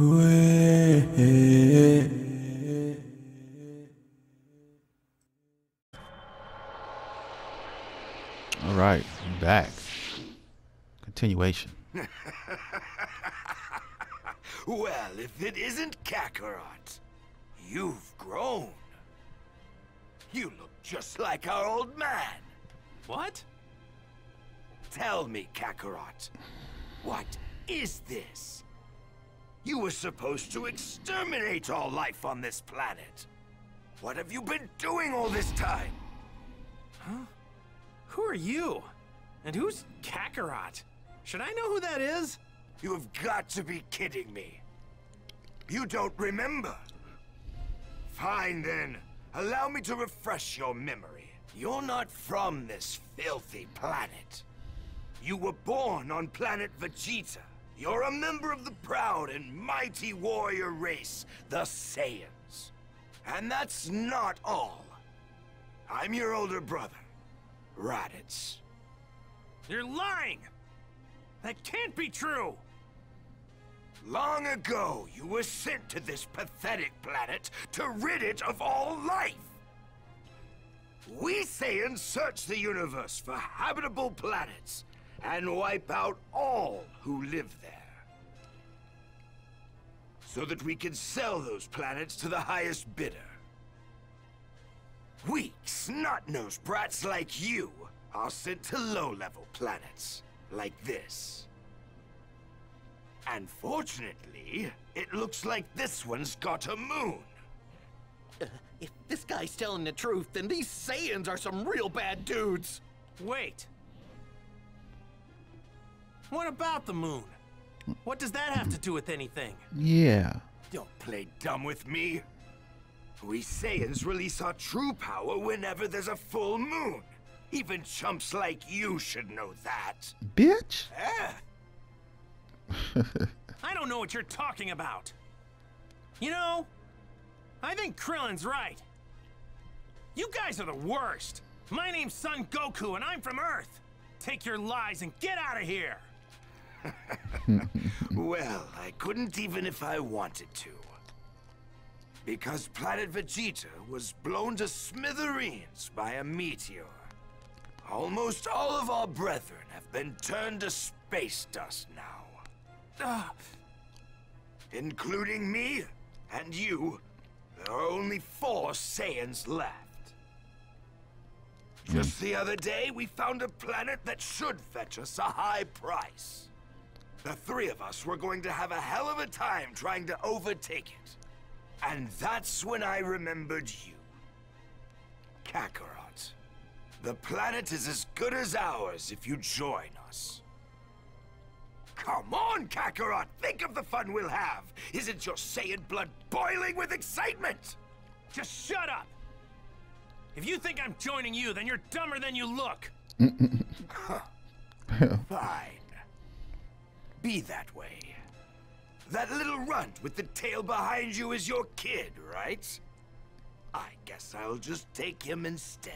All right, I'm back. Continuation. Well, if it isn't Kakarot, you've grown. You look just like our old man. What? Tell me, Kakarot, what is this? You were supposed to exterminate all life on this planet. What have you been doing all this time? Huh? Who are you? And who's Kakarot? Should I know who that is? You have got to be kidding me. You don't remember? Fine then. Allow me to refresh your memory. You're not from this filthy planet. You were born on planet Vegeta. You're a member of the proud and mighty warrior race, the Saiyans. And that's not all. I'm your older brother, Raditz. You're lying! That can't be true! Long ago, you were sent to this pathetic planet to rid it of all life. We Saiyans search the universe for habitable planets and wipe out all who live there. So that we can sell those planets to the highest bidder. Weak, snot-nosed brats like you are sent to low-level planets, like this. And fortunately, it looks like this one's got a moon. If this guy's telling the truth, then these Saiyans are some real bad dudes. Wait. What about the moon? What does that have to do with anything? Yeah. Don't play dumb with me. We Saiyans release our true power whenever there's a full moon. Even chumps like you should know that. Bitch. Eh? I don't know what you're talking about. You know, I think Krillin's right. You guys are the worst. My name's Son Goku and I'm from Earth. Take your lies and get out of here. Well, I couldn't even if I wanted to. Because planet Vegeta was blown to smithereens by a meteor. Almost all of our brethren have been turned to space dust now. Ugh. Including me and you, there are only four Saiyans left. Just hmm. the other day, we found a planet that should fetch us a high price. The three of us were going to have a hell of a time trying to overtake it. And that's when I remembered you. Kakarot. The planet is as good as ours if you join us. Come on, Kakarot! Think of the fun we'll have! Isn't your Saiyan blood boiling with excitement? Just shut up. If you think I'm joining you, then you're dumber than you look. Fine. Be that way. That little runt with the tail behind you is your kid, right? I guess I'll just take him instead.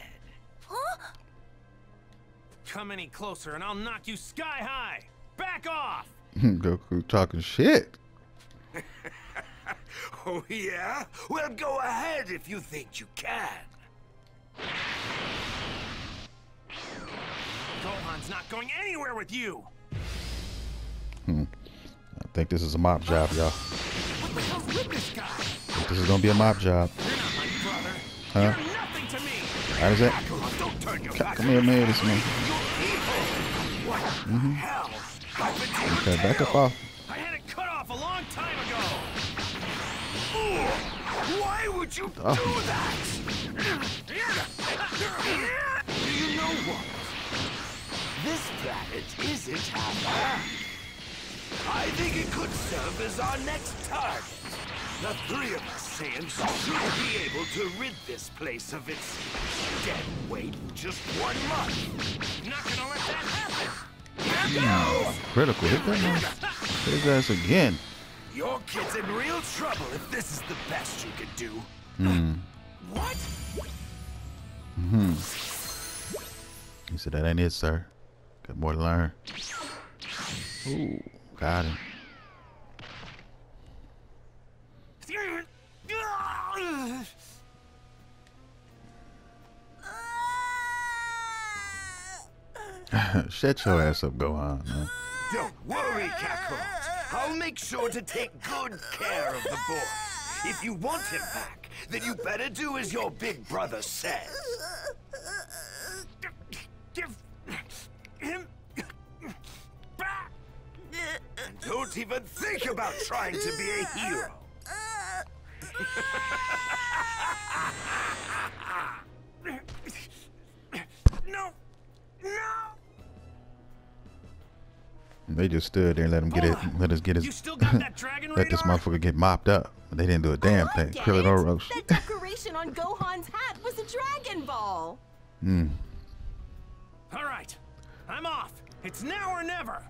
Come any closer and I'll knock you sky high. Back off. Goku talking shit. Oh, yeah? Well, go ahead if you think you can. Gohan's not going anywhere with you. Hmm. I think this is a mop job, y'all. What the hell's with this guy? I think this is gonna be a mop job. You're not my brother. Huh? You're nothing to me. How does that? Kakarot, don't turn your C- back Come here, man. This man. What mm-hmm. the hell? happened to your Okay, back up off. I had it cut off a long time ago. Why would you Oh. do that? Do you know what? This planet isn't half bad. I think it could serve as our next target. The three of us Saiyans should be able to rid this place of its dead weight in just one month. Not gonna let that happen. Critical. Hit that man. Hit his ass again. Your kid's in real trouble if this is the best you could do. Hmm. What? Hmm. He said that ain't it, sir. Got more to learn. Ooh, got him. Shut your ass up, Gohan. Man. Don't worry, Kakarot. I'll make sure to take good care of the boy. If you want him back, then you better do as your big brother says. Give him. And don't even think about trying to be a hero. No, no. They just stood there and let him get it. Let us get his. You still got that dragon let this motherfucker get mopped up. They didn't do a damn I thing. get Krillin it. or Roshi. That decoration on Gohan's hat was a Dragon Ball. Hmm. All right, I'm off. It's now or never.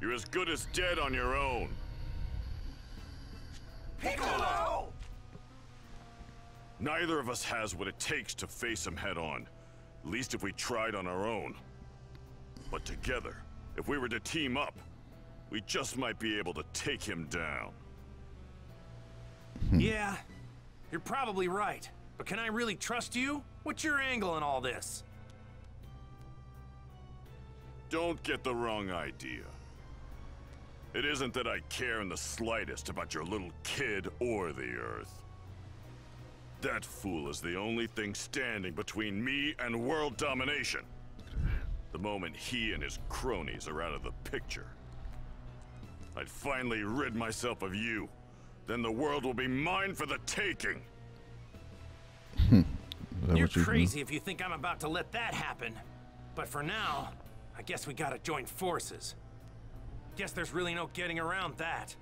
You're as good as dead on your own. Piccolo! Neither of us has what it takes to face him head on. At least if we tried on our own. But together, if we were to team up, we just might be able to take him down. Hmm. Yeah, you're probably right. But can I really trust you? What's your angle in all this? Don't get the wrong idea. It isn't that I care in the slightest about your little kid or the Earth. That fool is the only thing standing between me and world domination. The moment he and his cronies are out of the picture, I'd finally rid myself of you. Then the world will be mine for the taking. Hmm. You're you do? crazy if you think I'm about to let that happen. But for now, I guess we gotta join forces. Guess there's really no getting around that.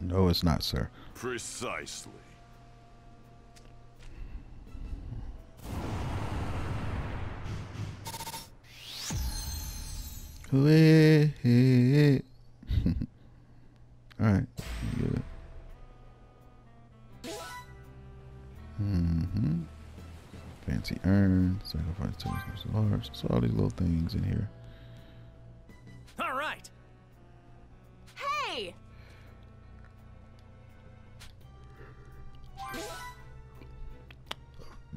No, it's not, sir. Precisely. Wait. All right. Good. Mm-hmm. Fancy urn, sacrifice two martial arts. So all these little things in here. All right. Hey!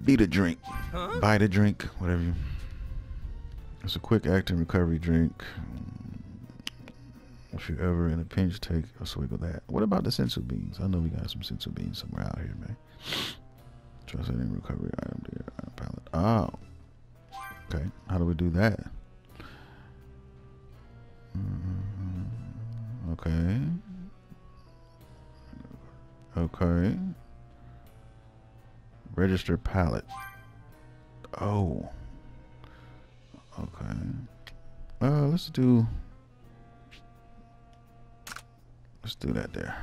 Beat a drink. Buy the drink, whatever you. It's a quick acting recovery drink. If you're ever in a pinch, take a swig of that. What about the senzu beans? I know we got some senzu beans somewhere out here, man. Trust in recovery item there. Item palette. Oh. Okay. How do we do that? Okay. Okay. Register palette. Oh. Okay. Uh, let's do. Let's do that there.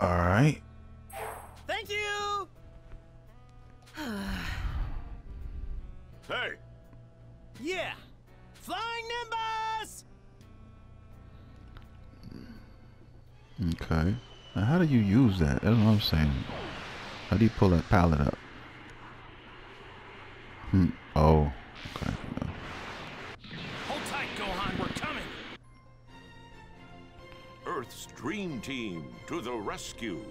All right. Thank you. Hey, Yeah. Okay. Now, how do you use that? That's what I'm saying. How do you pull that palette up? Hmm. Oh. Okay. No. Hold tight, Gohan. We're coming. Earth's dream team to the rescue.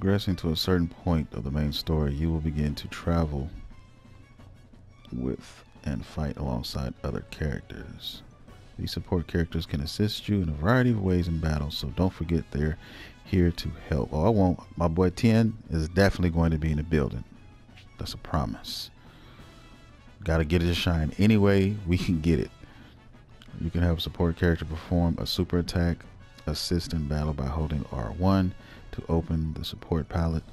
Progressing to a certain point of the main story, you will begin to travel with and fight alongside other characters. These support characters can assist you in a variety of ways in battle, so don't forget they're here to help. Oh, I won't. My boy Tien is definitely going to be in the building. That's a promise. Got to get it to shine any way we can get it. You can have a support character perform a super attack, assist in battle by holding R1 to open the support palette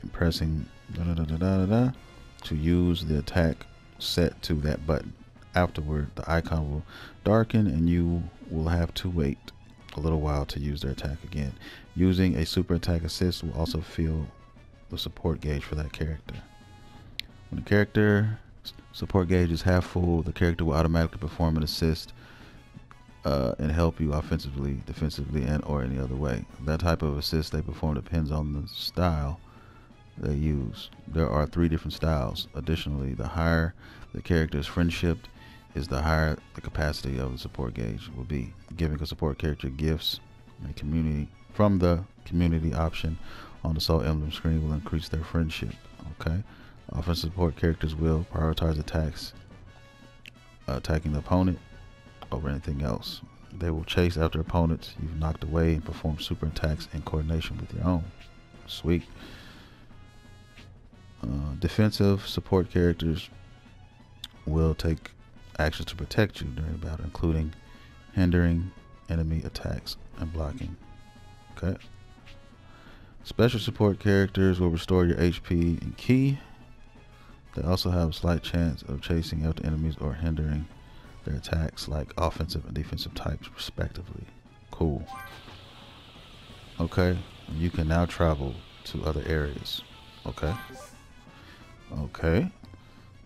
and pressing da da da da da da to use the attack set to that button. Afterward, the icon will darken and you will have to wait a little while to use their attack again. Using a super attack assist will also fill the support gauge for that character. When the character support gauge is half full, the character will automatically perform an assist uh, and help you offensively, defensively, and or any other way. That type of assist they perform depends on the style they use. There are three different styles. Additionally, the higher the character's friendship is, the higher the capacity of the support gauge will be. Giving a support character gifts and community from the community option on the Soul Emblem screen will increase their friendship. Okay. Offensive support characters will prioritize attacks, attacking the opponent over anything else. They will chase after opponents you've knocked away and perform super attacks in coordination with your own. Sweet. Uh, defensive support characters will take actions to protect you during battle, including hindering enemy attacks and blocking. Okay. Special support characters will restore your HP and Ki. They also have a slight chance of chasing after enemies or hindering their attacks like offensive and defensive types respectively. Cool. Okay, you can now travel to other areas. Okay. Okay.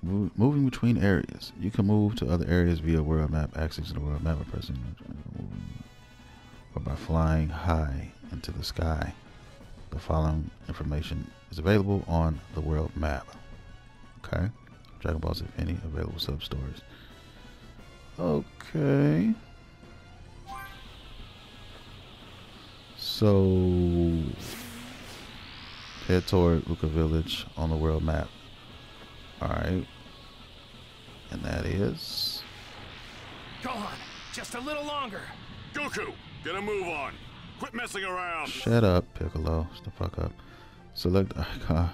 Mo moving between areas. You can move to other areas via world map, access to the world map by pressing or by flying high into the sky. The following information is available on the world map. Okay. Dragon Balls, if any, available sub stores. Okay. So head toward Luca Village on the world map. Alright. And that is Go on, just a little longer. Goku, get a move on. Quit messing around. Shut up, Piccolo. Shut the fuck up. Select icon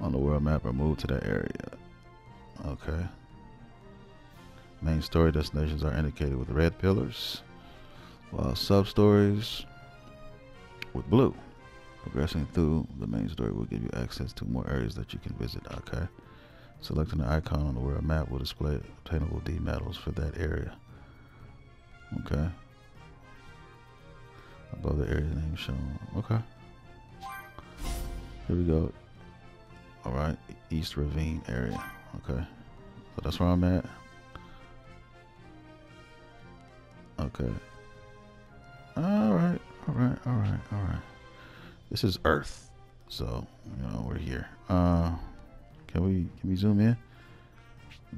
on the world map or move to that area. Okay. Main story destinations are indicated with red pillars, while sub stories with blue. Progressing through the main story will give you access to more areas that you can visit. Okay. Selecting the icon on the world map will display obtainable D medals for that area. Okay. Above the area name shown. Okay. Here we go. Alright. East Ravine area. Okay. So that's where I'm at. Okay. Alright. Alright. Alright. Alright. This is Earth. So, you know, we're here. Uh can we can we zoom in?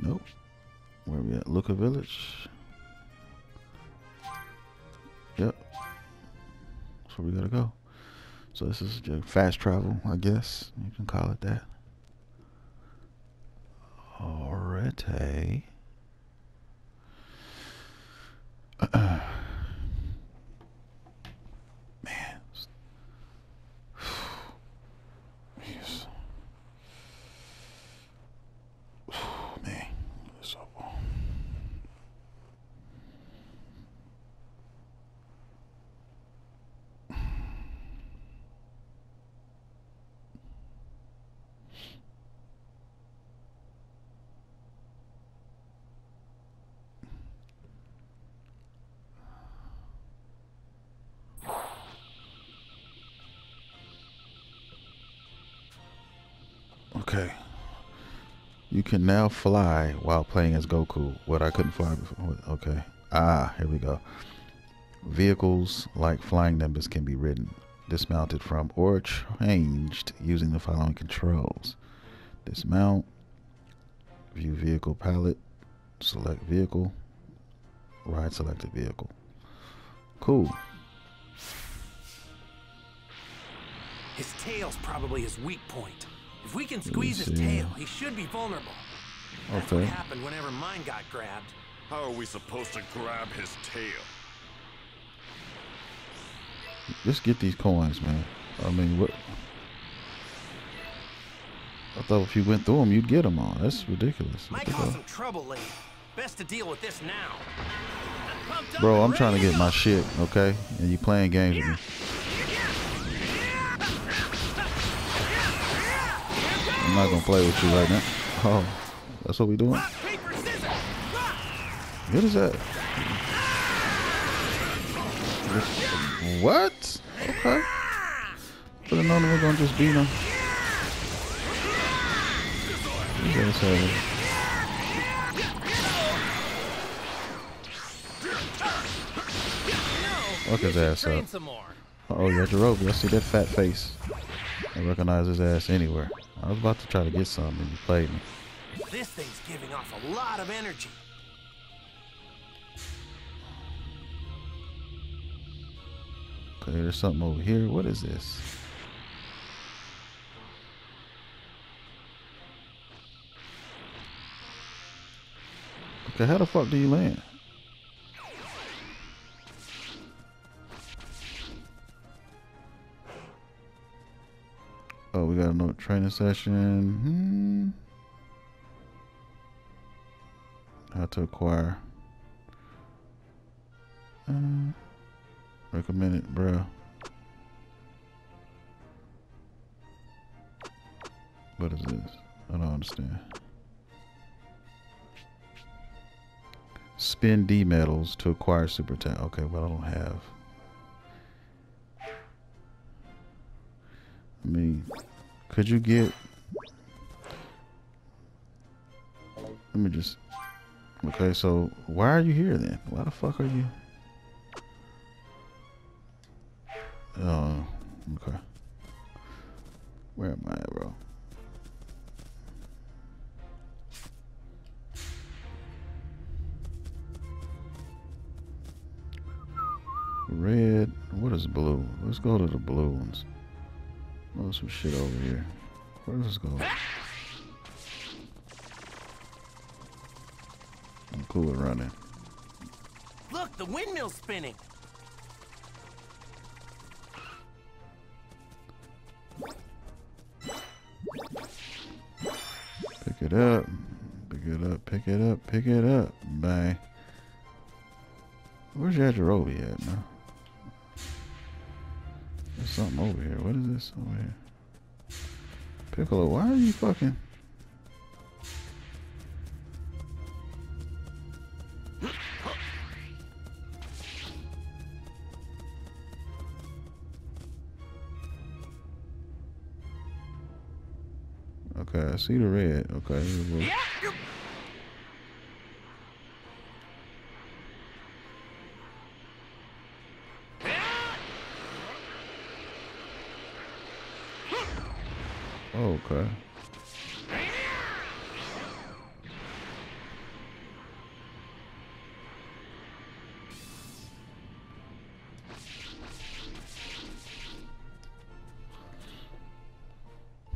Nope. Where we at? Luca Village. Yep. That's where we gotta go. So this is fast travel, I guess. You can call it that. Alrighty. Man. Yes. Man. So. Okay. You can now fly while playing as Goku. What I couldn't fly before. Okay. Ah, here we go. Vehicles like flying nimbus can be ridden, dismounted from, or changed using the following controls. Dismount, view vehicle palette, select vehicle, ride selected vehicle. Cool. His tail's probably his weak point. If we can squeeze his tail, he should be vulnerable. That's what happened whenever mine got grabbed. How are we supposed to grab his tail? Just get these coins, man. I mean, what? I thought if you went through them, you'd get them all. That's ridiculous. What Might cause some trouble later. Best to deal with this now. Bro, I'm trying to get my shit, okay? And you playing games with me. I'm not gonna play with you right now. Oh, that's what we doing? Rock, paper, scissors. Rock. What is that? What? Okay. But known we're gonna just beat him. His ass had- Fuck his ass up. more. Oh, yeah, Jerobi. I see that fat face. I recognize his ass anywhere. I was about to try to get some and you played me. This thing's giving off a lot of energy. Okay, there's something over here. What is this? Okay, how the fuck do you land? We training session. Hmm. How to acquire. Uh, it, bro. What is this? I don't understand. Spend D medals to acquire super attack. Okay, but I don't have. I mean, could you get? Let me just. Okay, so why are you here then? Why the fuck are you? Oh, okay. Where am I at, bro? Red. What is blue? Let's go to the blue ones. Oh, some shit over here. Where does this go? I'm cool with running. Look, the windmill's spinning. Pick it up. Pick it up. Pick it up. Pick it up. Bye. Where's Yajirobe at now? Something over here. What is this over here? Piccolo, why are you fucking... Okay, I see the red. Okay, here we go. Okay.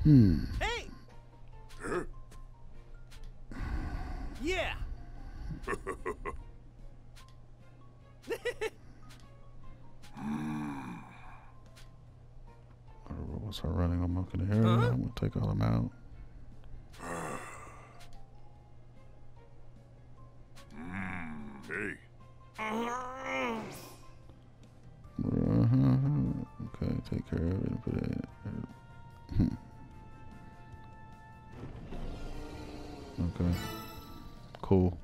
Hmm. Robots are running amok in the area. I'm gonna take all them out. Hey, Uh-huh. Okay, take care of it and put it in. Hmm. Okay. Cool.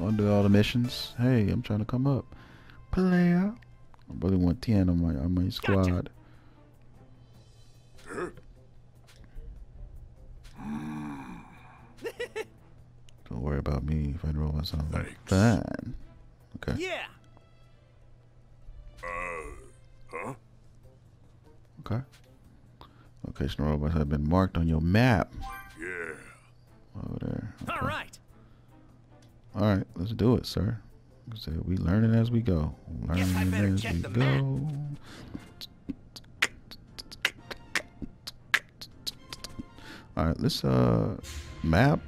I'll do all the missions. Hey, I'm trying to come up. Player. I really want Tien on my on my squad. Don't if I roll my sound like Thanks. fine. Okay. Yeah. huh? Okay. Location robots have been marked on your map Yeah. over there. All right. All right, let's do it, sir. Like I said, we learning as we go. Learning Guess I better as check we the go. map. All right, let's uh map.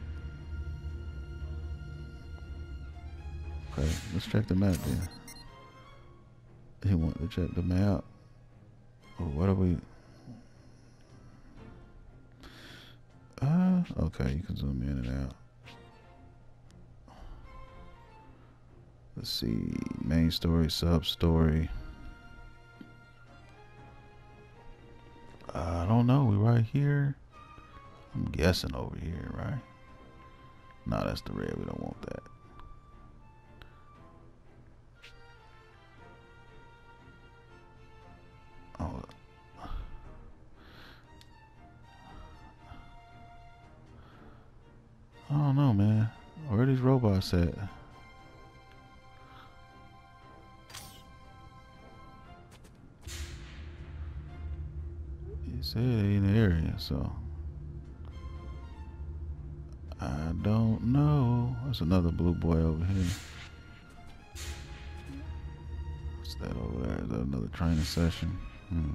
Let's check the map then. He want to check the map. Oh, what are we? Uh, okay, you can zoom in and out. Let's see, main story, sub story. I don't know. We right here. I'm guessing over here, right? No, that's the red. We don't want that. that's it. It said in the area, so I don't know. There's another blue boy over here. What's that over there? Is that another training session? Hmm.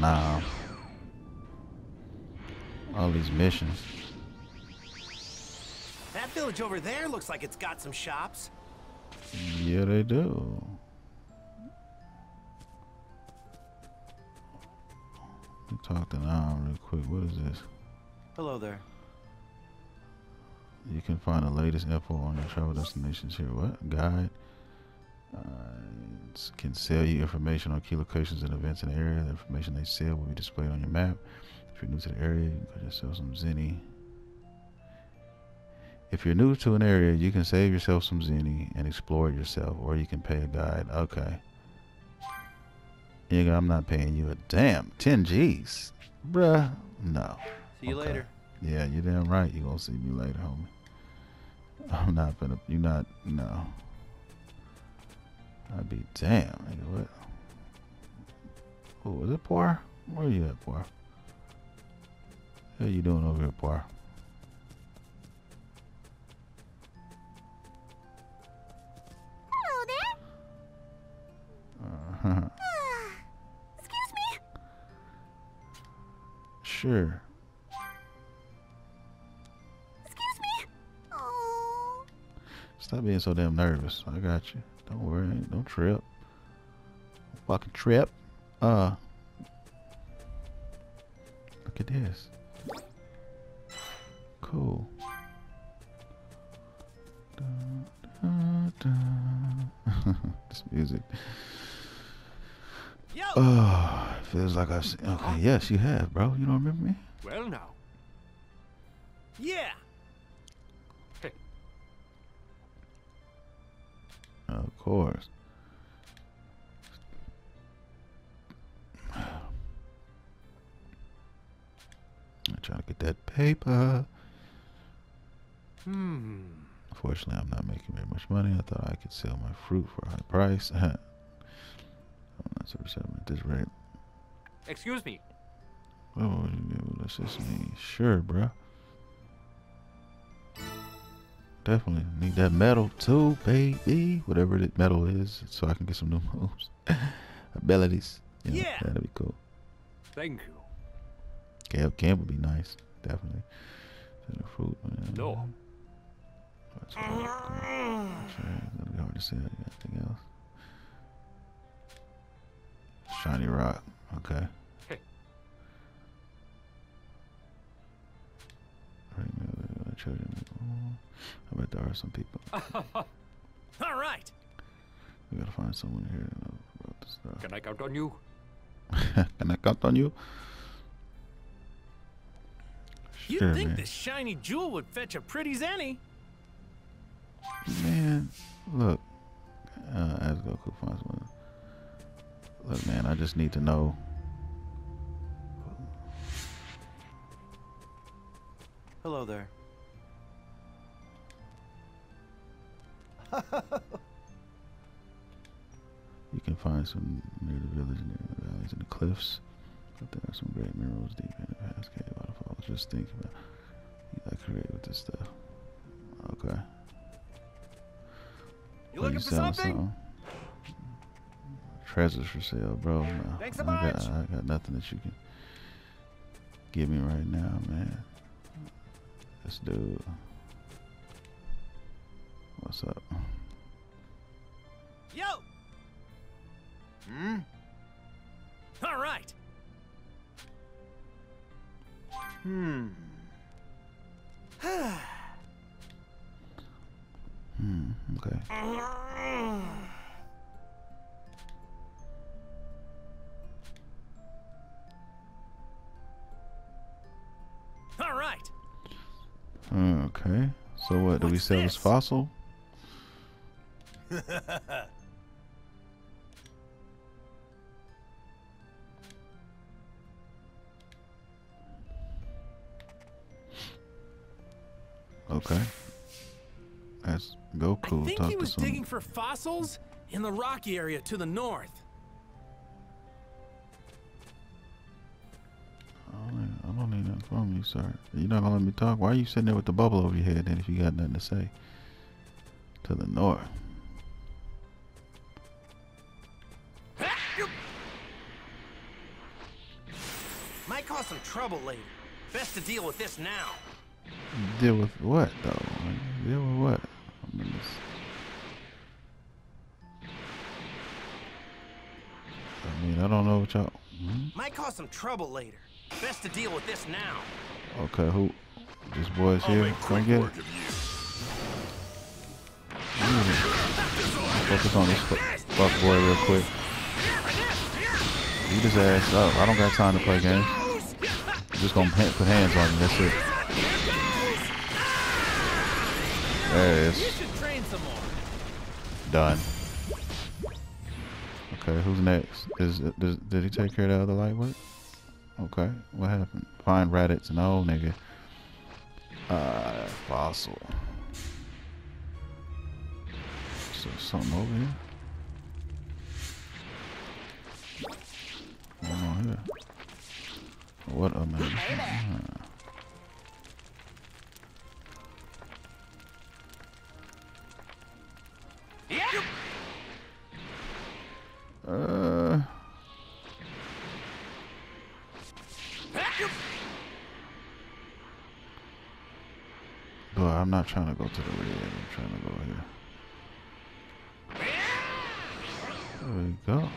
Now. All these missions. That village over there looks like it's got some shops. Yeah, they do. Let me talk to Nam real quick. What is this? Hello there. You can find the latest info on your travel destinations here. What? Guide. Uh, can sell you information on key locations and events in the area. The information they sell will be displayed on your map. If you're new to the area, you can yourself some Zeni. If you're new to an area, you can save yourself some Zeni and explore it yourself, or you can pay a guide. Okay. Yeah, I'm not paying you a damn 10 G's. Bruh, no. See you Okay. later. Yeah, you're damn right. You're gonna see me later, homie. I'm not gonna. you're not. No. I'd be damn. Nigga, what? Oh, is it Poir? Where you at, Poir? How you doing over here, Poir? Hello there. Uh-huh. Excuse me. Sure. Stop being so damn nervous. I got you. Don't worry. Don't trip. Fucking trip. Uh. Look at this. Cool. Dun, dun, dun. this music. Yo! Oh, feels like I've seen. Okay, yes, you have, bro. You don't remember me? Well, now. yeah! Of course. I'm trying to get that paper. Hmm. Unfortunately, I'm not making very much money. I thought I could sell my fruit for a high price. I'm not so seven at this rate. Excuse me. Oh, yeah, well, that's just me. Sure, bruh. Definitely need that metal too, baby. Whatever that metal is, so I can get some new moves, abilities. You know, Yeah. that'd be cool. Thank you. Camp, camp would be nice, definitely. A fruit. Man. No. That's what I'm doing. Sure, it's gonna be hard to say anything else. Shiny rock. Okay. Children. Oh, I bet there are some people. All right! We gotta find someone here to know about this stuff. Can I count on you? Can I count on you? You'd think man. this shiny jewel would fetch a pretty zeni. Man, look. Uh, as Goku finds one. Look, man, I just need to know. Hello there. You can find some near the village, near the valleys, and the cliffs. But there are some great minerals deep in the past cave waterfalls. Just think about you got create with this stuff. Okay. You looking for selling something? Treasures for sale, bro. No, Thanks a got, bunch. I got nothing that you can give me right now, man. This dude. All right! Okay. So what? Do we sell this? fossil? Okay. That's Goku. I think he was digging for fossils in the rocky area to the north. I don't, need, I don't need nothing from you, sir. You're not gonna let me talk. Why are you sitting there with the bubble over your head then if you got nothing to say? To the north. Might cause some trouble later. Best to deal with this now. Deal with what though? Like, Deal with what? I mean, it's, I mean, I don't know what y'all. hmm? Might cause some trouble later. Best to deal with this now. Okay, who? This boy's here. make Come get work it. of you. Focus on this fu- fuck boy real quick. Beat his ass up. I don't got time to play games. I'm just gonna put hands on him. That's it. There it You should train some more. Done. Okay, who's next? Is does, did he take care of the other light work? Okay, what happened? Find Raditz. No, nigga. Uh, fossil. So something over here. What's on here? What a man. Uh. But I'm not trying to go to the red. I'm trying to go here. There we go.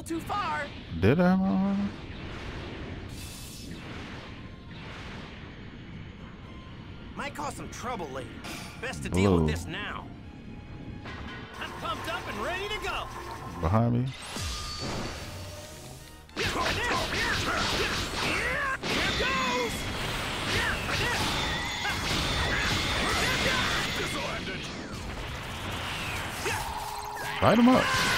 Little too far. Did I? Might cause some trouble later. Best to deal with this now. I'm pumped up and ready to go. behind me? Light him up.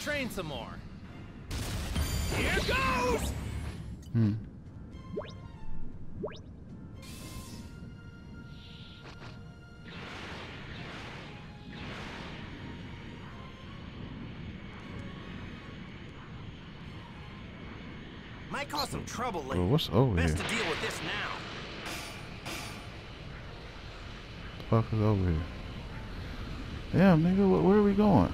Train some more. Here goes! Hmm. Might cause some trouble later. Well, what's over Best here? to deal with this now. The fuck is over here? Damn, nigga, where are we going?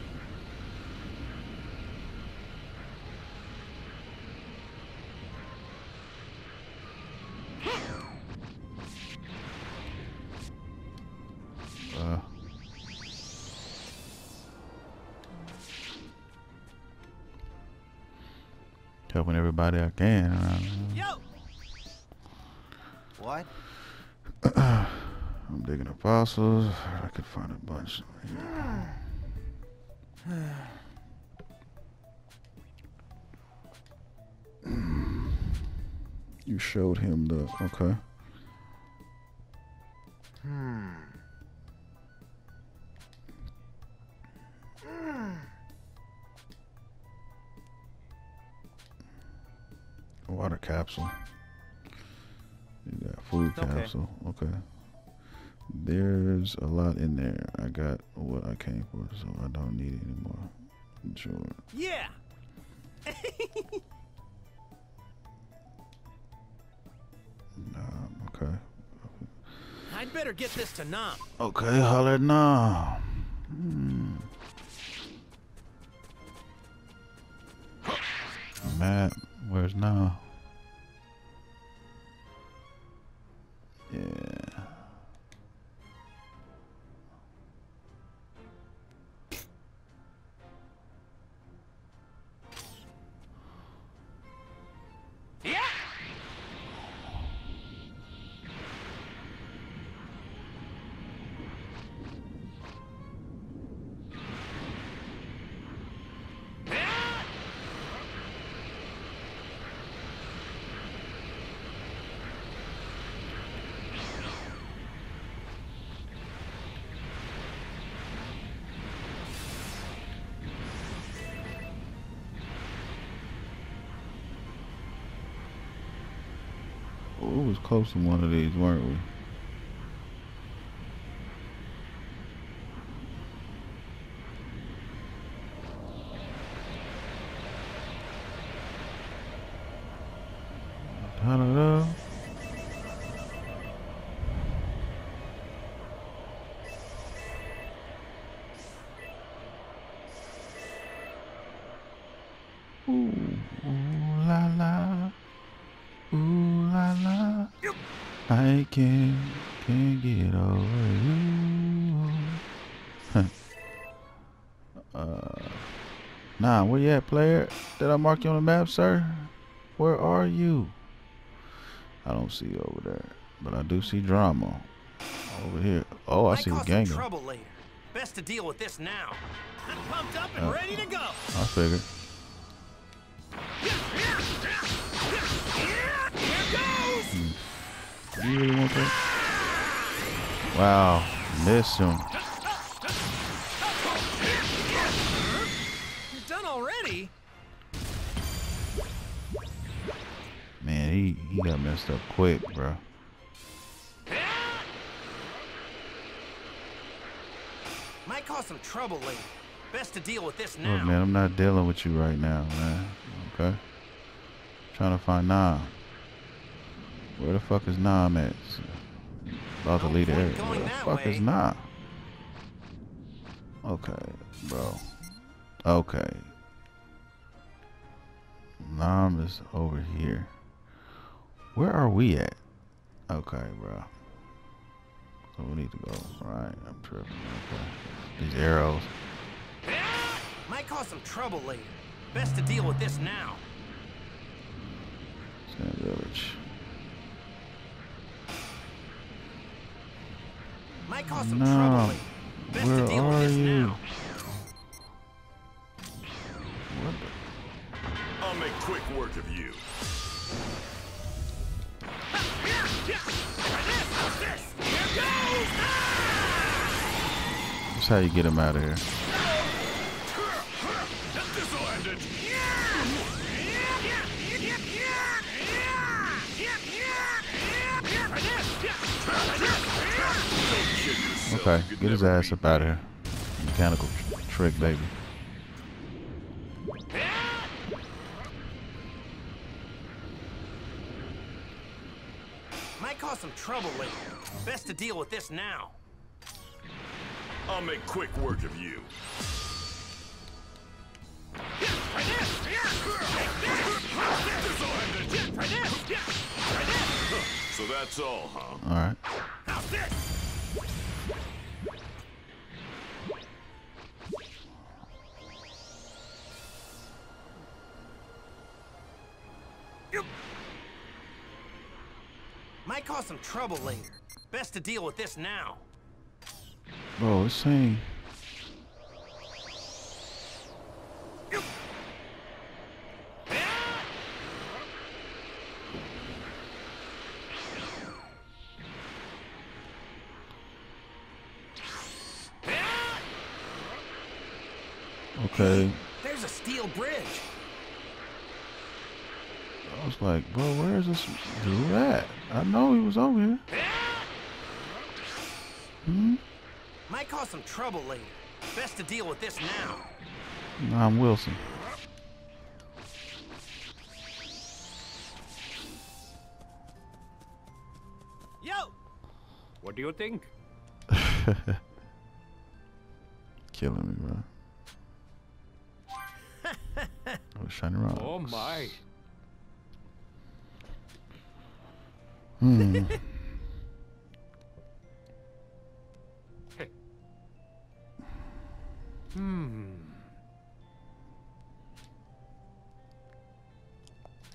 Fossils. I could find a bunch. You showed him the okay. Hmm. Water capsule. You got food Okay. capsule. Okay. There's a lot in there. I got what I came for, so I don't need it anymore. Sure. Yeah! Nah, okay. I'd better get this to Nam. Okay, holler at now. Hmm. Matt, where's now? Was close to one of these, weren't we? Nah, where you at, player? Did I mark you on the map, sir? Where are you? I don't see you over there, but I do see drama over here. Oh, I Might see the gang. trouble later. Best to deal with this now. I'm pumped up and Oh. ready to go. I figured. Do hmm. you really want that? Wow, missed him. He, he got messed up quick, bro. Might cause some trouble later. Best to deal with this now. Look, man, I'm not dealing with you right now, man. Okay? Trying to find Nam. Where the fuck is Nam at? About to No leave the area. Where the fuck is way. Nam? Okay, bro. Okay. Nam is over here. Where are we at? Okay, bro. So we need to go. Right, I'm tripping. Okay. These arrows. Might cause some trouble later. Best to deal with this now. Sand Village. Might cause some No. trouble later. Best Where to deal are with this you? now. What the? I'll make quick work of you. That's how you get him out of here. Okay, get his ass up out of here. Mechanical tr- trick, baby. Might cause some trouble later. Best to deal with this now. I'll make quick work of you. This'll end it. So that's all, huh? All right. Might cause some trouble later. Best to deal with this now. Bro, it's saying. Might cause some trouble later. Best to deal with this now. I'm Wilson. Yo! What do you think? Killing me, bro. oh, shiny rocks. Oh my. Hmm. Hmm.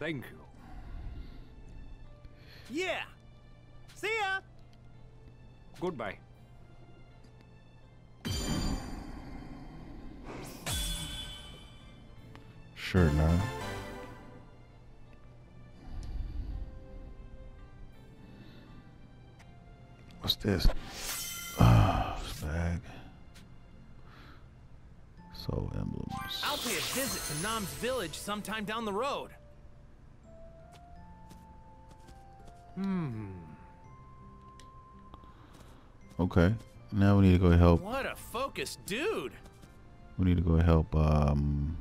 Thank you. Yeah! See ya! Goodbye. Sure, no. What's this? Ah, bag. Soul emblems. I'll pay a visit to Nam's village sometime down the road. Okay. Now we need to go help. What a focused dude. We need to go help. Um.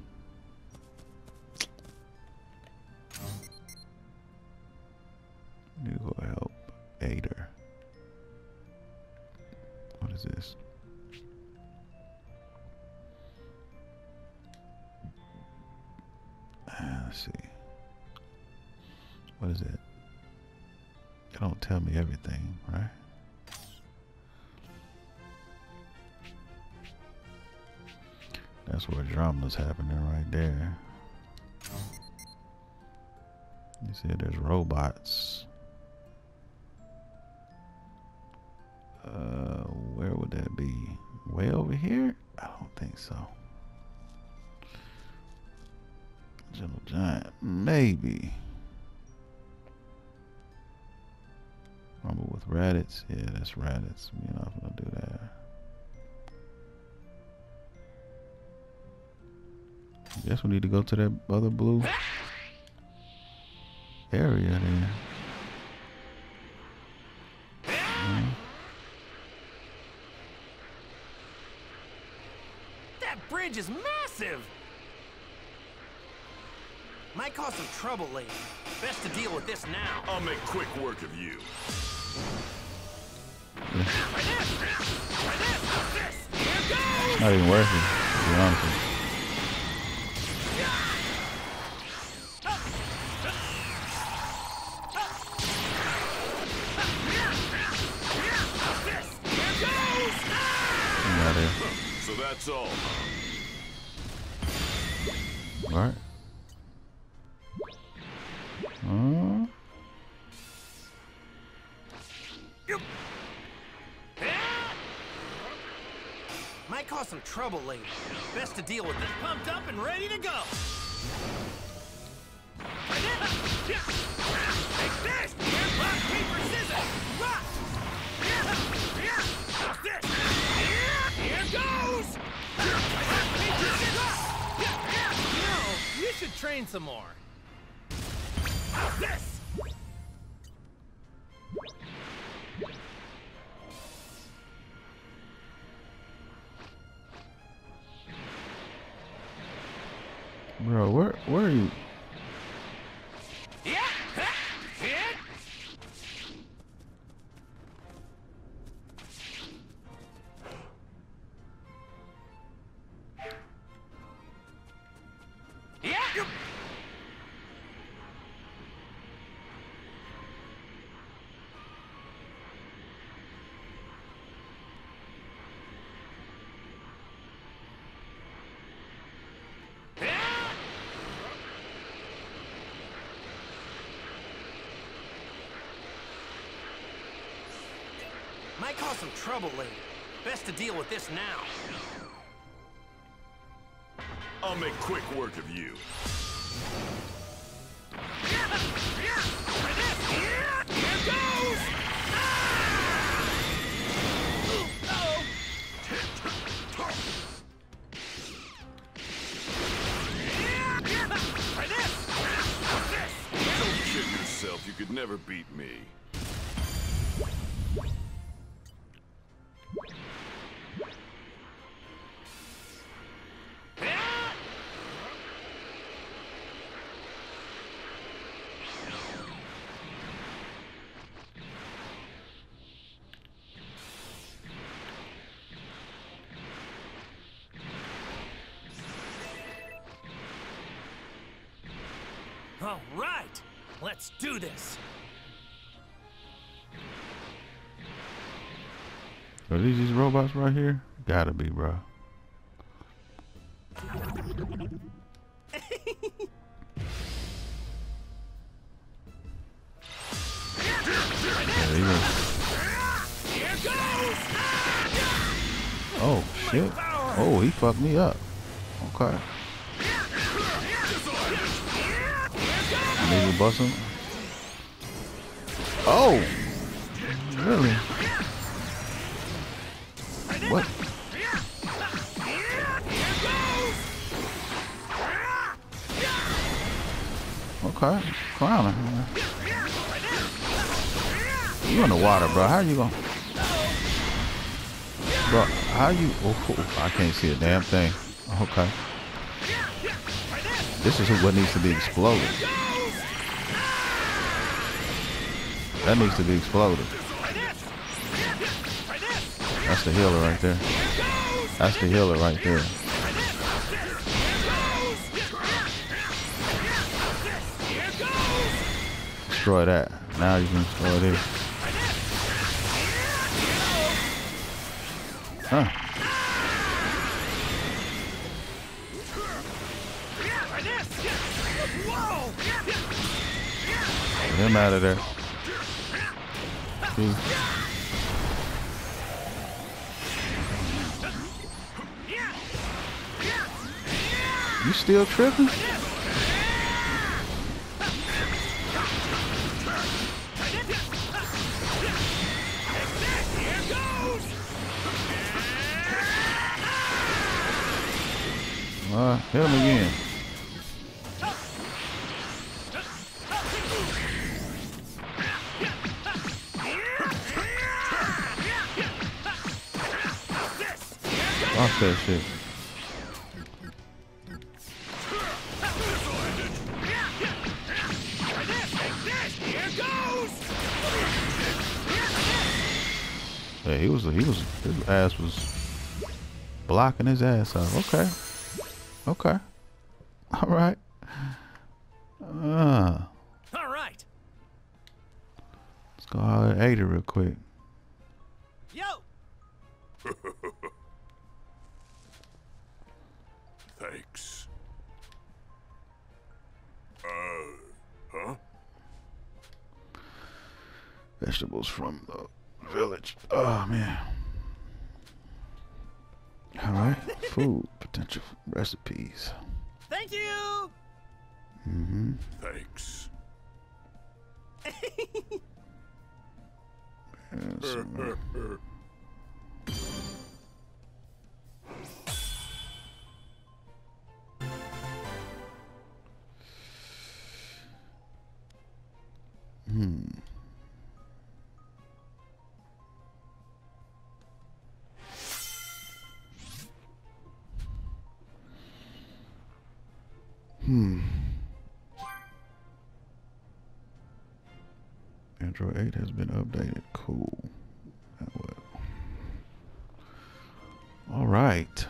We need to go help Eighter. What is this? Ah, let's see. What is it? Don't tell me everything, right? That's where drama's happening right there. You see, there's robots. Uh, where would that be? Way over here? I don't think so. Gentle Giant, maybe. With Raditz? Yeah, that's Raditz. We're not gonna do that. I guess we need to go to that other blue area then. Mhm. That bridge is massive. Might cause some trouble later. Best to deal with this now. I'll make quick work of you. Not even worth it, to be honest with you. How's this? Here goes! Get out of here. So that's all. Alright. Uh, trouble later. Best to deal with this. Pumped up and ready to go. Take this! Rock, paper, scissors! Rock! Here goes! No, you should train some more. This? Where are you? Cause some trouble later. Best to deal with this now. I'll make quick work of you. Yourself, you could never beat me. Robots right here? Gotta be, bro. Yeah, they go- Here goes! Oh shit! Oh, he fucked me up. Okay. Maybe bust him. Oh, really? Okay, clowning. You in the water, bro. How you going? Bro, how you? Oh, oh, oh, I can't see a damn thing. Okay. This is what needs to be exploded. That needs to be exploded. That's the healer right there. That's the healer right there. Destroy that. Now you can destroy this. Huh. Get him out of there. You still tripping? Hit him again. Watch that shit. Yeah, he was he was his ass was blocking his ass out. Okay. Okay. Recipes. Thank you. Mm-hmm. Thanks. And Android 8 has been updated. Cool. All right.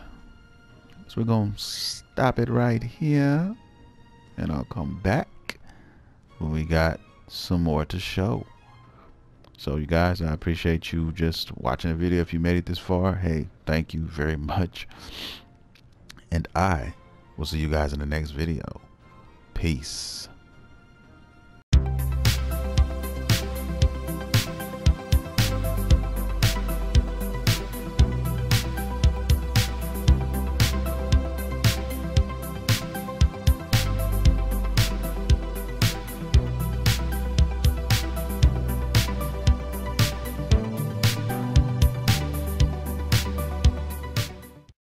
So we're going to stop it right here. And I'll come back when we got some more to show. So you guys, I appreciate you just watching the video. If you made it this far, hey, thank you very much. And I will see you guys in the next video. Peace.